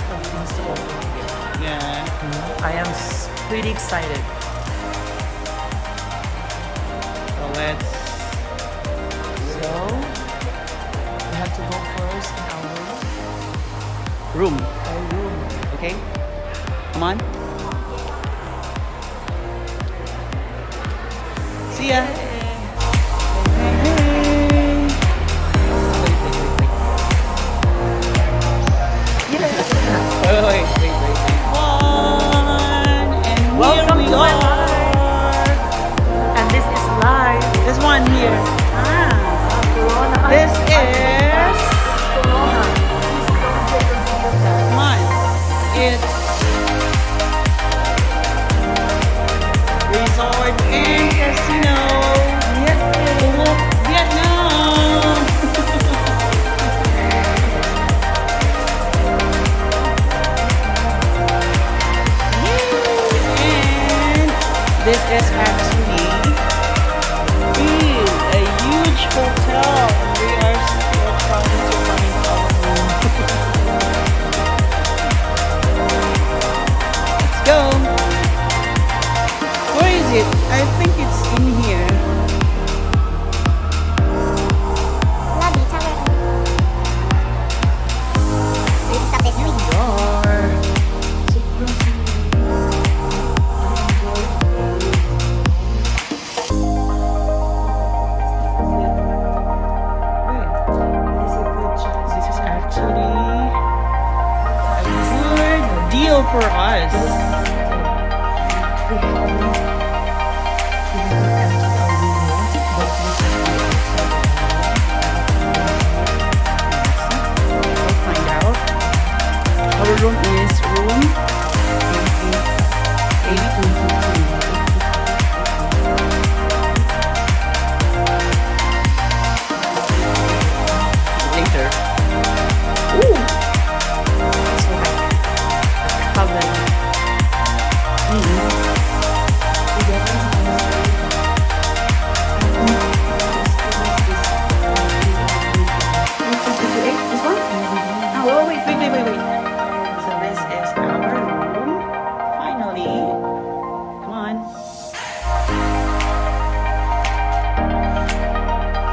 life of Mr. Wolf. Yeah. Mm-hmm. I am pretty excited. So let's. So we have to go first in our room. Room. Our room. Okay. Come on. See ya. just have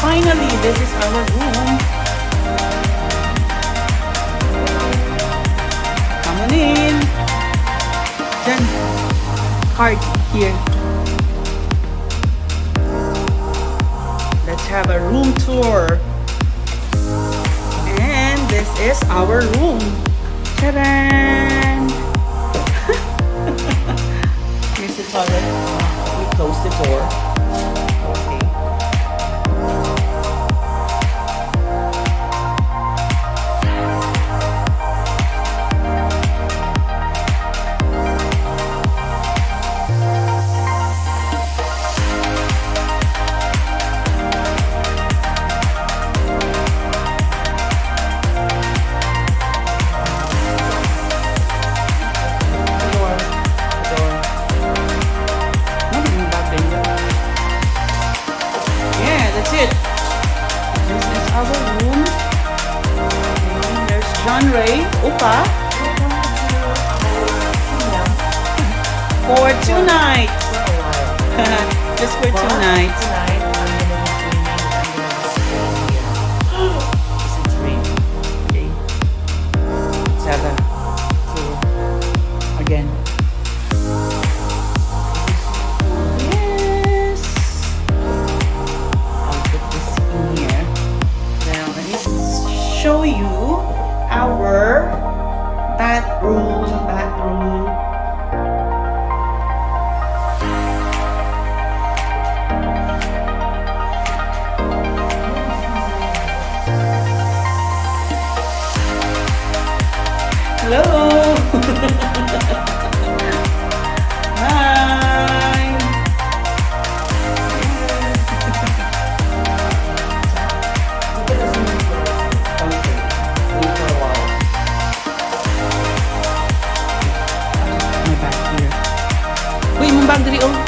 Finally, this is our room. Come on in. Then, card here. Let's have a room tour. And this is our room. Ta-da! Here's the toilet. We close the door. Monroe, Upa, for tonight. Just for tonight. Seven. Two. Again. show you our Uy,